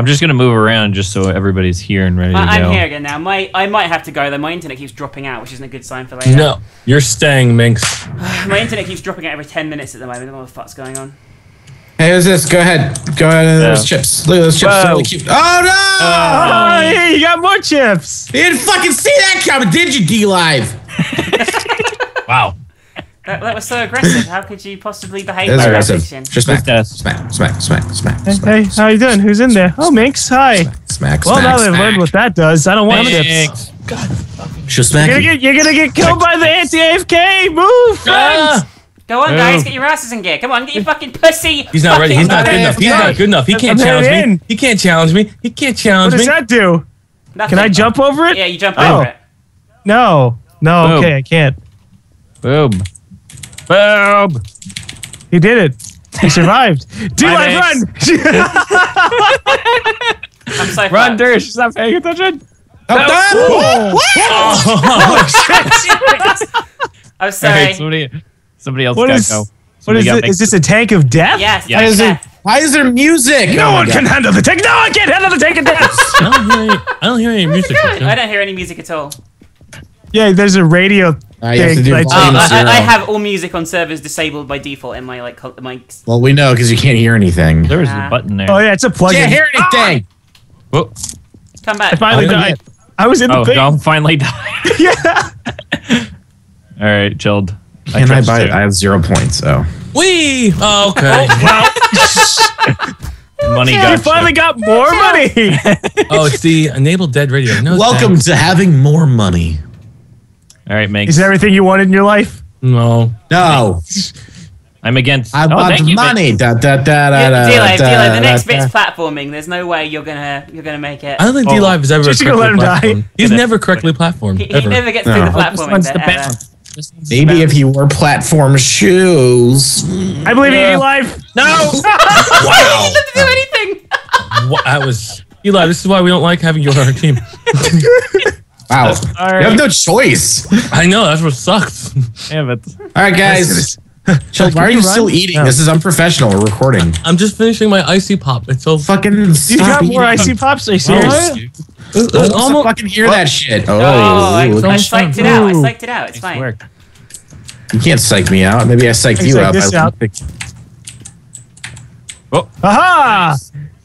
I'm just gonna move around just so everybody's here and ready to I, go. I'm here again now. My I might have to go though. My internet keeps dropping out, which isn't a good sign for later. No, you're staying, Minx. My internet keeps dropping out every 10 minutes at the moment. I don't know what the fuck's going on. Hey, who's this? Go ahead. Go ahead. and Those chips. Look at those chips. Really cute. Oh no! Oh, hey, you got more chips. you didn't fucking see that coming, did you, D Live? Wow. That, that was so aggressive. How could you possibly behave That's like that, aggressive. Just smack, Just- smack, smack, smack, smack, Hey, smack, hey, how you doing? Who's in there? Oh, Minx. Hi. smack, Well, now smack, they've learned what that does. I don't want chips. Thanks. She'll smack You're gonna, get, you're gonna get killed by the anti-AFK. Move, ah. friends. Go on, guys. Get your asses in gear. Come on, get your fucking pussy. He's not ready. He's not good enough. He's not good enough. He can't challenge me. He can't challenge me. He can't challenge me. What challenge does that do? Nothing. Can I jump over it? Yeah, you jump Oh. over it. No. No. Boom. Okay, I can't. Boom. Boom. He did it. He survived. D I run. I'm so Run, fucked. Dirk. She's not paying attention. What? Oh. Oh, I'm sorry. Okay, somebody, somebody else What gotta is- go. what Somebody is gotta it? make- Is this a tank of death? Yes. Yeah. Why is, yeah. there, why is there music? No Oh my one God. can handle the tank. No, I can't handle the tank of death. I don't hear any, I don't hear any music. I don't hear any music at all. yeah, there's a radio Ah, have to do like- I. I, I have all music on servers disabled by default in my like col- my. Well, we know because you can't hear anything. There was Ah. a button there. oh yeah, it's a plug-in. Can't hear anything. Whoa. Come back. I back. finally Oh, died. I was in the Oh, thing. Dom finally died. Yeah. All right, chilled. Can I trust buy it? I have zero points. So We. Oh, okay. Money You got finally got more money. oh, it's the enabled dead radio. No, welcome thanks. to having more money. All right, Meg. Is that everything you wanted in your life? No. No, I'm against. I oh, want you, money. Da, da, da, da, da, D-Live, da, D-Live, the next da. bit's platforming. There's no way you're gonna you're gonna make it. I don't think Oh. D Live is ever Just gonna correctly let him die. platformed. He's never correctly platformed. He, he never gets No. through the platforming bit ever. This one's the Maybe if he wore platform shoes. I believe in Yeah. you, life. No. Wow. He doesn't do anything. Wha- that was Eli. This is why we don't like having you on our team. Wow. All You have no choice. I know that's what sucks. Damn it. All right, guys. Chill, why are you you still run? eating? This is unprofessional. We're recording. I'm just finishing my icy pop. It's so Fucking You stop got more eating. icy pops? Are you Oh, serious? dude. I almost almost. fucking hear that shit. Oh, Oh, I, I look at- psyched it out. I psyched it out. It's Nice fine. work. you can't psych me out. Maybe I psyched I you psyched out. this by- out. Oh, Aha!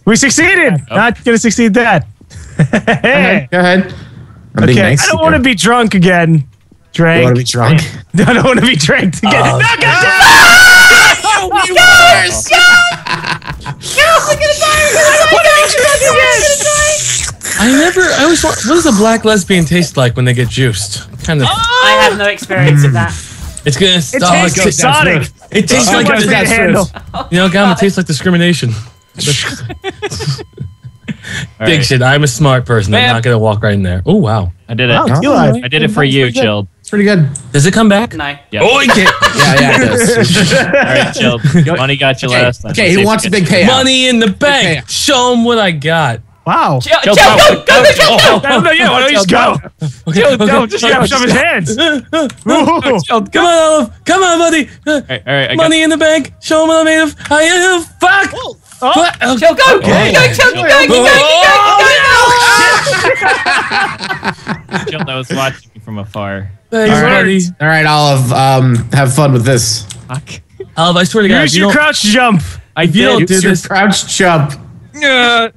We succeeded. Oh. Not gonna succeed that. Okay, Go ahead. I'm being okay, nice I don't want to be drunk again. You Drank. want to be drunk? I don't want to be drank again. Oh. no, God, I'm gonna die! I don't want to be drunk again. I never. I always. wa- What does a black lesbian taste like when they get juiced? Kind of. I have no experience of that. Mm. It's gonna It stop. tastes oh, it, exotic. it tastes Too like much for you to that's handle. you know, Gamma tastes like discrimination. All Big right. shit. I'm a smart person. I'm not gonna walk right in there. Oh wow. I did it. Wow, Eli. I did it for you, chilled. It's pretty good. Does it come back? No. Yeah. Oh, it can. Yeah, yeah, it does. All right, chilled. Money got you Okay, last time. okay, Let's see wants a big payout? Money in the bank. Show them what I got. Wow. Chill, Chill, chill, go, go, go, go, go, go, No, no, yeah, why don't you just go? Okay, Dude, okay. no, just gotta shove his hands. Ooh. Chilled, Come go. on, Olive. Come on, buddy. All right, all right. I got- Money in the bank. Show them what I'm made of. I am. Fuck. Oh. Fuck. Oh. Chill, go, Okay. go, chill, keep going, keep going, keep going, keep going, Chilled, I was watching you from afar. Thanks, All right. buddy. All right, Olive. Um, have fun with this. Fuck. Olive, I swear to God, if Use you your don't, crouch jump. I you don't Use do your this. crouch jump. Yeah.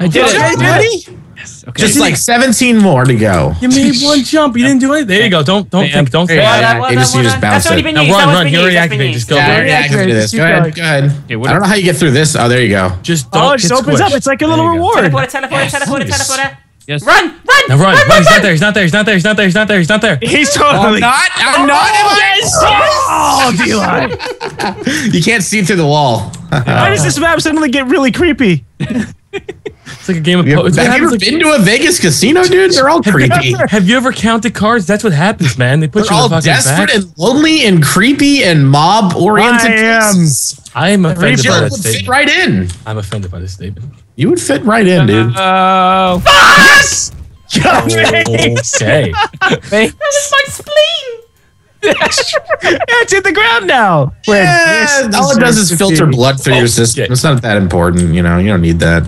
I did Okay, it. buddy. Yes. Okay. Just like 17 more to go. You made one jump. You didn't do anything. There you go. Don't don't think. Don't think. you Well go. done, Yeah, you just- well you just bounce That's already it. been Now run, run. been He used, already activated. Just go. Yeah, Yeah, yeah, yeah, I can do this. Go ahead. going. Go ahead. Okay, I don't know how you get through this. Oh, there you go. Just Oh, don't. it just get opens up. It's like a little reward. Teleporter, teleporter, teleporter, teleporter. Yes. Run, run, Now run, run, run. He's run, not there. He's not there. He's not there. He's not there. He's not there. He's not there. He's totally. not. I'm oh, not. Oh, D-line. You can't see through the wall. Why does this map suddenly get really creepy? It's like a game of Have poker. you ever been to a Vegas casino, dude? They're all creepy. Have you ever counted cards? That's what happens, man. They put They're you all in the fucking desperate back. and lonely and creepy and mob oriented. I am. I am offended Jill by would that fit statement. right in. I'm offended by this statement. You would fit right in, dude. Oh. Okay. That was my spleen. it's in the ground now. Yeah, all it does is filter blood through Oh, your system. shit. It's not that important, you know. You don't need that.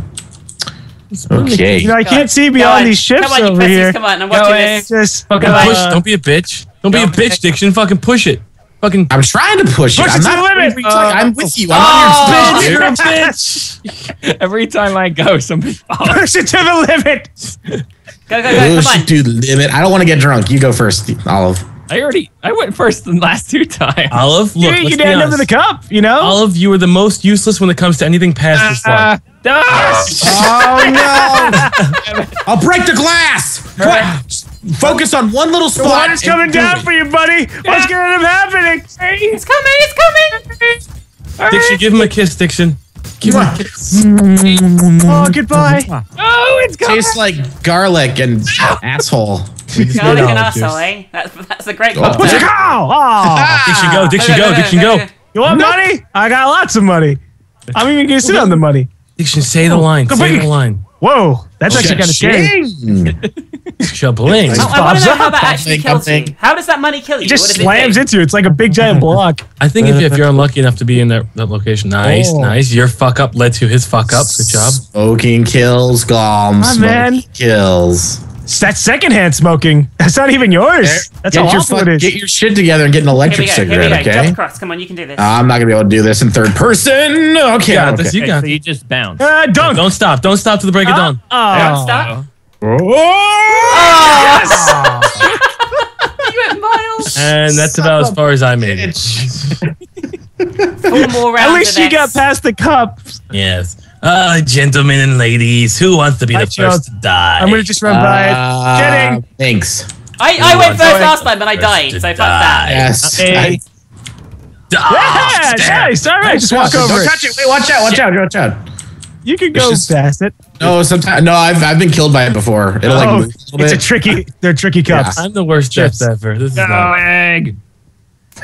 Okay. You know, I Come can't on. see beyond on. these ships Come on, you over pussies, here. Come on, I'm watching away. this. Just Fucking Go push. Don't be a bitch. Don't be a bitch, take- Diction. Fucking push it. Fucking I'm trying to push it. Push I'm it to not. the limit. I'm with you. I'm Oh. on your bitch. You're a bitch. Every time I go, somebody falls. push it to the limit. Go, go, go, Push come it on. to the limit. I don't want to get drunk. You go first, Olive. I already, I went first the last two times. Olive, look, you you didn't honest. under the cup, you know? Olive, you are the most useless when it comes to anything past this Ah, one. Ah. Oh no! I'll break the glass. What? Focus on one little spot. the spot. water's and coming down for you, buddy. What's going to happen? up happening? It's coming, it's coming. Diction, give him a kiss, Diction. Give him a kiss. Oh, goodbye. Oh, it's coming. Tastes like garlic and asshole. Garlic and olive arsehole, eh? That's, that's a great Oh. cocktail. Cow! Oh. Diction, go. Diction, go. Diction, go. You want money? I got lots of money. I'm even going to sit on the money. Diction, say the line. Go Say the line. Whoa, that's actually kind of scary. Shabling. I, I want to know how that actually Something, kills you. How does that money kill you? It just What slams it into you. It's like a big giant block. I think if, if you're unlucky enough to be in that, that location, nice, Oh. nice. Your fuck up led to his fuck up. Good job. Smoking kills, Galm. Ah, Smoking man. kills. It's that secondhand smoking. That's not even yours. That's get how your awful fuck- it is. Get your shit together and get an Here we electric go, here we cigarette, go. Jump okay? across. Come on, you can do this. I'm not gonna be able to do this in third person. Okay, got okay. this. You Okay, got so you just bounce. Uh, dunk. Don't stop. Don't stop to the break of dawn. Don't Oh. stop. Oh! You went miles. And that's about as far as I made it. Four more rounds At least of you got this. past the cup. Yes. Uh, gentlemen and ladies, who wants to be Hi, the first to die? I'm gonna just run by it. Uh, Kidding. Thanks. I, I went first last time and I died, so fuck die. that. Yes. Hey. I- Ah, Yeah, damn. nice. All right, just walk over. Don't it. touch it. Wait, watch out. Watch out. Watch out. You can go just- past it. No, sometimes no. I've I've been killed by it before. It'll like Oh, move a little it's a bit. tricky. They're tricky cups. I'm the worst Chips. ever. This is Go, not. egg.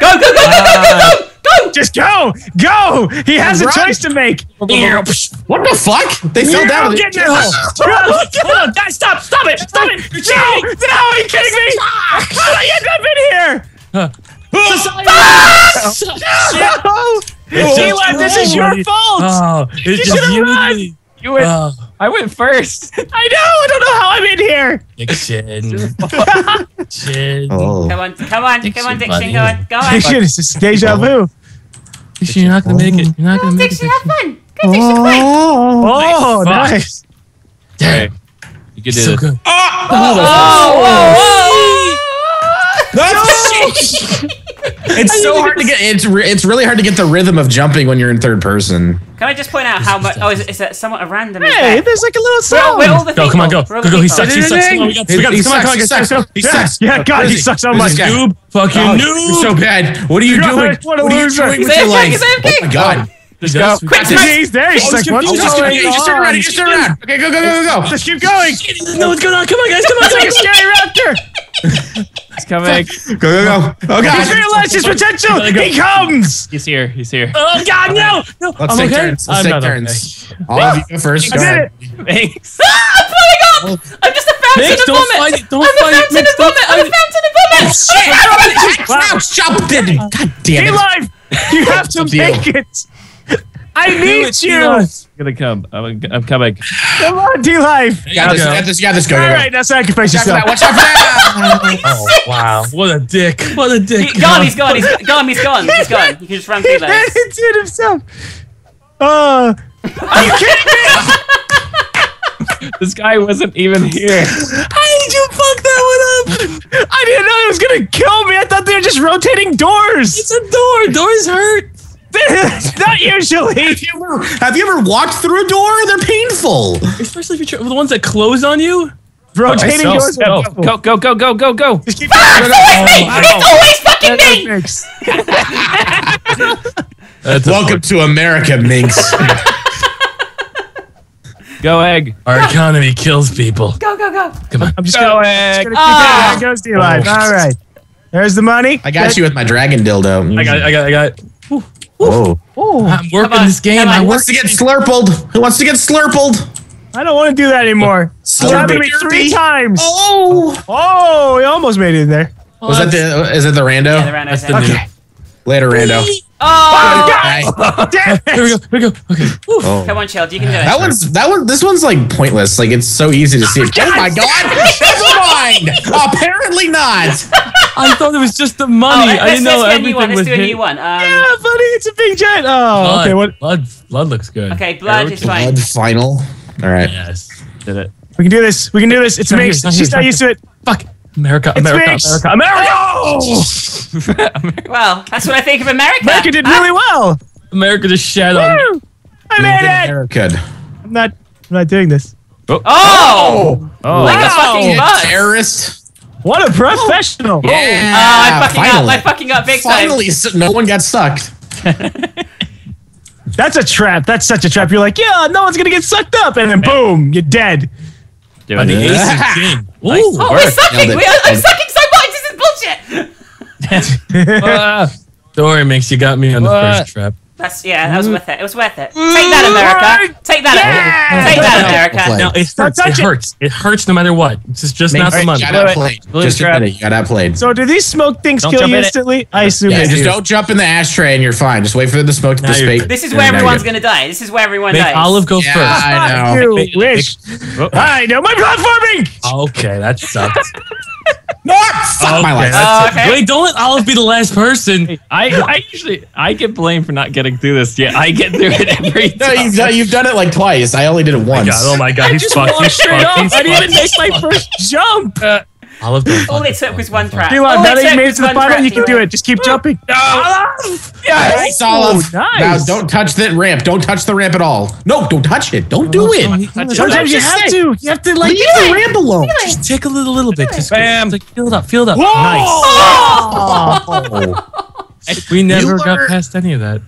Go, go, go, go, go, go, go, go! Just go, go. He has a choice to make. What the fuck? They fell down. Get in there. Hold on, guys, stop, stop it, stop it. No, no, are you kidding me? How did I end up in here? Oh, no. Sheila, this is your fault. Oh, it's just should've you run. me. You went. Oh, I went first. I know. I don't know how I'm in here. Diction. Diction. Oh. Come on, come on, come on, Diction, Diction, buddy. go on, go on. Shit, it's just deja vu. Diction, you're not gonna make it. You're not gonna on, make it. Diction, have Diction. fun. Go, Diction, play. Oh, Fuck. nice. Damn. You could do So this. good. Oh, oh, oh, oh It's so hard to get. It's re- it's really hard to get the rhythm of jumping when you're in third person. Can I just point out how much? Oh, is, is that somewhat a random? Hey, that? there's like a little We're, all- we're all the Go, come on, go. people. We're all Go, go. He sucks. He sucks. Come on, we got. We got. He Come on, come on, sucks, he sucks. He Yeah, sucks. yeah, God, he sucks so Where's much. this? Noob. Fucking Oh, noob. you're so bad. What are you doing? what are you doing with your life? Oh my god. Let's go. go. Quick, He's there. He's Oh, like, what's confused. Just, going okay, just turn around. Just turn around. Okay, go, go, go, go, go. Just keep going. He what's going on. Come on, guys. Come on. It's like a scary raptor. It's coming. Go, go, go. Oh God. He's realized his potential. Go. He comes. He's here. He's here. Oh God, no! No, Let's I'm take okay. turns. Let's I'm take not turns. All of you go first. I Go did ahead. it. Thanks. Ah, I'm blowing up! I'm just a fountain Mix, of don't vomit. fight it. Don't I'm fight a fountain Mix, of don't vomit. I'm a fight it. fountain of vomit. Crouch, jump, did it. God damn Be it. live. You have to Up to you. make it. I need it, you. Tina. I'm gonna come. I'm, I'm coming. Come on, D Live. You got this. You got this. You got this. Go, All go, go. right, now sacrifice Watch out for yourself. that. Watch out for that. Oh wow! What a dick! What a dick! He, gone, he's gone, he's gone, he's gone, he's gone. You can just run through He those. made it himself. Uh, are you kidding me? This guy wasn't even here. How did you fuck that one up? I didn't know it was gonna kill me. I thought they were just rotating doors. It's a door. Doors hurt. Not usually. Have you ever- Have you ever walked through a door? They're painful. Especially if you try, the ones that close on you. Rotating so- doors. so- Go, go, go, go, go, go. Just keep It's always fucking me! That's Welcome to America, Minx. Go, egg. Our economy kills people. Go, go, go. Come on. I'm just Go, gonna, egg. just gonna keep Ah. it. There goes D Live. All right. There's the money. I got you with my dragon dildo. I got. it, I got. it, I got. it. Oh. Oh, I'm working on, this game. come. I Who wants to get slurpled? Who wants to get slurpled? I don't want to do that anymore. It's happened to me three times. Oh. Oh, he almost made it in there. Was that the? Is it the rando? Yeah, the random That's the okay. new. Later, rando. Oh! Damn it! Here we go. Here we go. Okay. Whew. Oh. Come on, Child, you can do it. That one's that one. This one's like pointless. Like it's so easy to see. Oh my god! Never mind. Apparently not. I thought it was just the Oh, money. let's, I didn't know do a everything new one. Let's was do a hit. new one. Um, Yeah, buddy, it's a big giant. Oh, Blood. okay. What? Blood. Blood looks good. Okay, blood is fine. Blood final. All right. Yes. Did it. We can do this. We can do this. It's not here, Mix. it's not She's not not used to it. Fuck. America. It's America. America. America. Well, that's what I think of America. America did really well. America just shat on. I made it. America. I'm not. I'm not doing this. Oh! Oh, Like a fucking bus. Terrorist. What a professional. Yeah. Oh, I'm fucking up. finally. I'm fucking up big time. Finally, s- no one got sucked. That's a trap. That's such a trap. You're like, yeah, no one's gonna get sucked up, and then boom, you're dead. Doing By the ace of king. Ooh. Oh, we're sucking. Nailed. We are, I'm sucking so much. This is bullshit. Ah, Story makes you got me on the first trap. That's yeah. That was mm. worth it. It was worth it. Take that, mm. America. Take that. Take that, America. No, it hurts. It it. hurts. It hurts no matter what. It's just, just not the money. You got Wait, outplayed. Just trap. admit it. You got outplayed. So do these smoke things Don't kill you in it. instantly? I assume Yeah, just do. don't jump in the ashtray and you're fine. Just wait for the smoke to Now dissipate. This is where everyone's gonna die. This is where everyone Make dies. Olive go Yeah, first. I know. You wish. I know my platforming. Okay, that sucks. No, fuck my Okay, life. Oh, that's it. okay. Wait, don't let Olive be the last person. I, I usually I get blamed for not getting through this. Yeah, I get through it every No, time. you've done, you've done it like twice. I only did it once. My God, oh my god, he's just fucked. He's straight fucked. off. He's I didn't even make my first jump. Uh, Olive, don't All it it, took was one fuck it. trap. Do you want All now it that you took made it was to the one final? trap, You can do it. Just keep jumping. Yes, Olive. Oh, nice. Now, don't touch that ramp. Don't touch the ramp at all. No, don't touch it. Don't do Oh, it. Sometimes you have to. You have to like. Leave the ramp alone. Just take a little, little bit. Just Bam. Like, feel it up. Feel it up. Whoa! Nice. We never got were- past any of that.